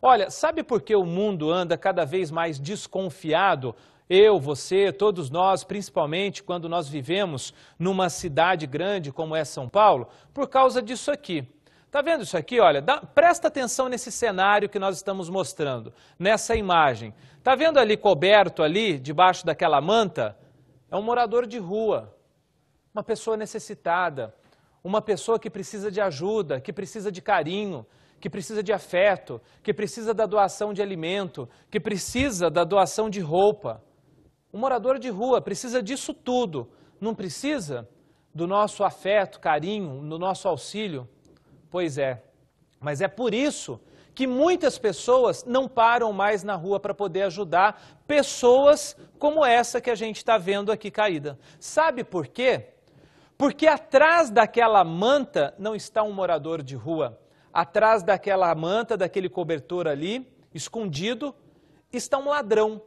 Olha, sabe por que o mundo anda cada vez mais desconfiado? Eu, você, todos nós, principalmente quando nós vivemos numa cidade grande como é São Paulo, por causa disso aqui. Tá vendo isso aqui? Olha, dá, presta atenção nesse cenário que nós estamos mostrando, nessa imagem. Tá vendo ali coberto ali, debaixo daquela manta? É um morador de rua, uma pessoa necessitada, uma pessoa que precisa de ajuda, que precisa de carinho, que precisa de afeto, que precisa da doação de alimento, que precisa da doação de roupa. Um morador de rua precisa disso tudo, não precisa do nosso afeto, carinho, do nosso auxílio? Pois é, mas é por isso que muitas pessoas não param mais na rua para poder ajudar pessoas como essa que a gente está vendo aqui caída. Sabe por quê? Porque atrás daquela manta não está um morador de rua. Atrás daquela manta, daquele cobertor ali, escondido, está um ladrão.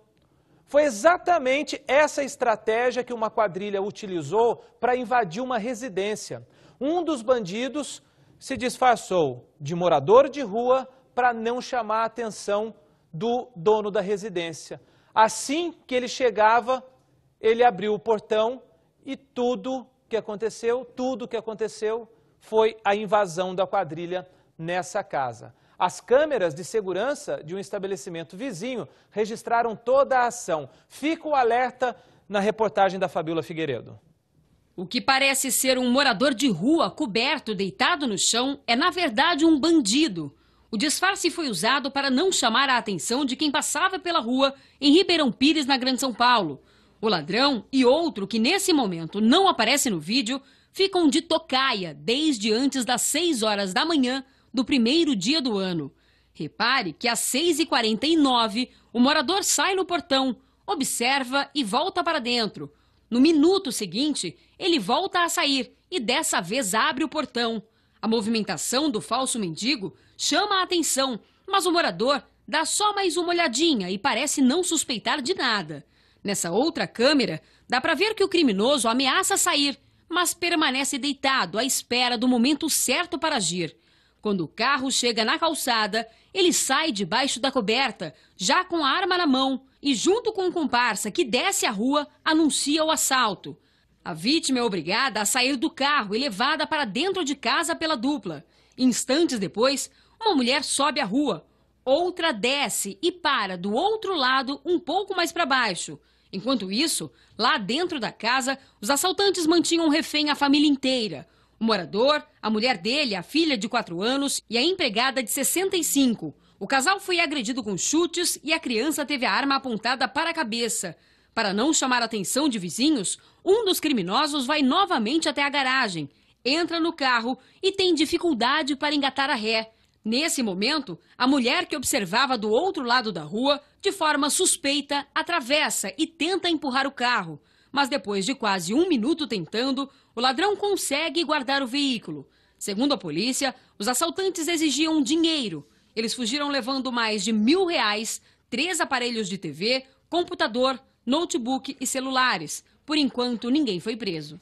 Foi exatamente essa estratégia que uma quadrilha utilizou para invadir uma residência. Um dos bandidos se disfarçou de morador de rua para não chamar a atenção do dono da residência. Assim que ele chegava, ele abriu o portão e tudo que aconteceu, tudo que aconteceu foi a invasão da quadrilha nessa casa. As câmeras de segurança de um estabelecimento vizinho registraram toda a ação. Fica o alerta na reportagem da Fabíola Figueiredo. O que parece ser um morador de rua coberto, deitado no chão, é na verdade um bandido. O disfarce foi usado para não chamar a atenção de quem passava pela rua em Ribeirão Pires, na Grande São Paulo. O ladrão e outro que nesse momento não aparece no vídeo ficam de tocaia desde antes das 6 horas da manhã do primeiro dia do ano. Repare que às 6h49 o morador sai no portão, observa e volta para dentro. No minuto seguinte, ele volta a sair e dessa vez abre o portão. A movimentação do falso mendigo chama a atenção, mas o morador dá só mais uma olhadinha e parece não suspeitar de nada. Nessa outra câmera, dá para ver que o criminoso ameaça sair, mas permanece deitado à espera do momento certo para agir. Quando o carro chega na calçada, ele sai debaixo da coberta, já com a arma na mão, e, junto com o comparsa que desce a rua, anuncia o assalto. A vítima é obrigada a sair do carro e levada para dentro de casa pela dupla. Instantes depois, uma mulher sobe a rua, outra desce e para do outro lado, um pouco mais para baixo. Enquanto isso, lá dentro da casa, os assaltantes mantinham refém a família inteira. O morador, a mulher dele, a filha de 4 anos e a empregada de 65. O casal foi agredido com chutes e a criança teve a arma apontada para a cabeça. Para não chamar a atenção de vizinhos, um dos criminosos vai novamente até a garagem, entra no carro e tem dificuldade para engatar a ré. Nesse momento, a mulher que observava do outro lado da rua, de forma suspeita, atravessa e tenta empurrar o carro. Mas depois de quase um minuto tentando, o ladrão consegue guardar o veículo. Segundo a polícia, os assaltantes exigiam dinheiro eles fugiram levando mais de mil reais, três aparelhos de TV, computador, notebook e celulares. Por enquanto, ninguém foi preso.